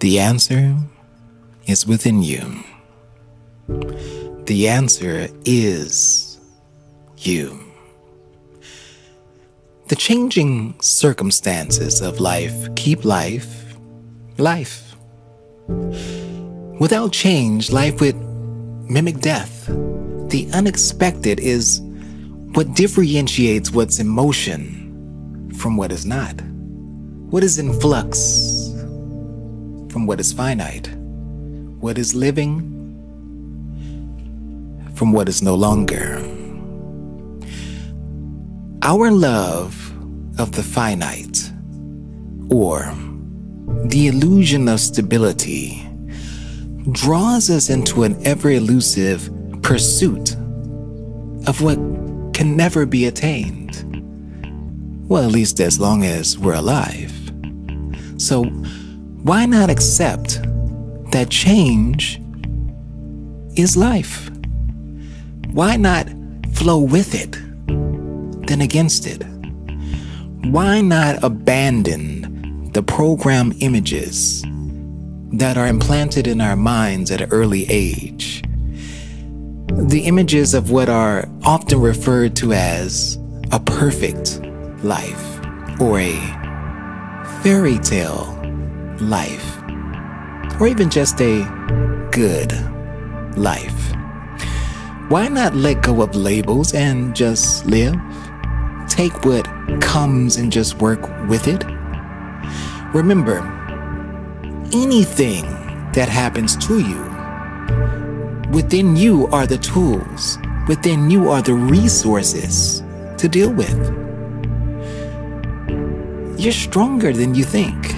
The answer is within you. The answer is you. The changing circumstances of life keep life life. Without change, life would mimic death. The unexpected is what differentiates what's in motion from what is not. What is in flux from what is finite. What is living from what is no longer. Our love of the finite, or the illusion of stability, draws us into an ever elusive pursuit of what can never be attained. Well, at least as long as we're alive. So, why not accept that change is life? Why not flow with it than against it? Why not abandon the program images that are implanted in our minds at an early age. The images of what are often referred to as a perfect life or a fairy tale life or even just a good life. Why not let go of labels and just live? Take what comes and just work with it? Remember, anything that happens to you, within you are the tools, within you are the resources to deal with. You're stronger than you think.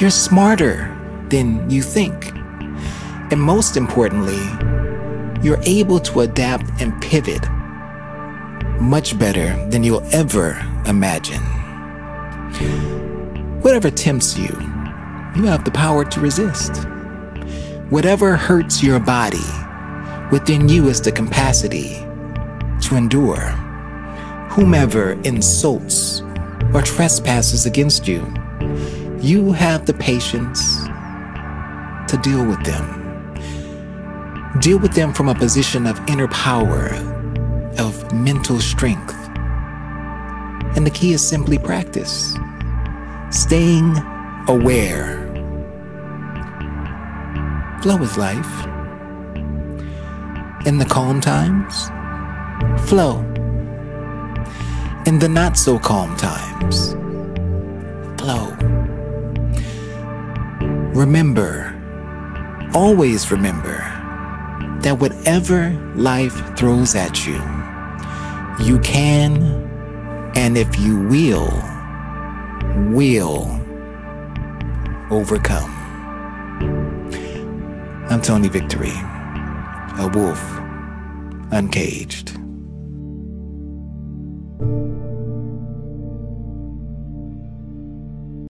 You're smarter than you think. And most importantly, you're able to adapt and pivot much better than you'll ever imagine. Whatever tempts you, you have the power to resist. Whatever hurts your body, within you is the capacity to endure. Whomever insults or trespasses against you, you have the patience to deal with them. Deal with them from a position of inner power, of mental strength. And the key is simply practice, staying aware. Flow with life. In the calm times, flow. In the not so calm times, flow. Remember, always remember that whatever life throws at you, you can, and if you will, will overcome. I'm Tony Victory, a wolf uncaged.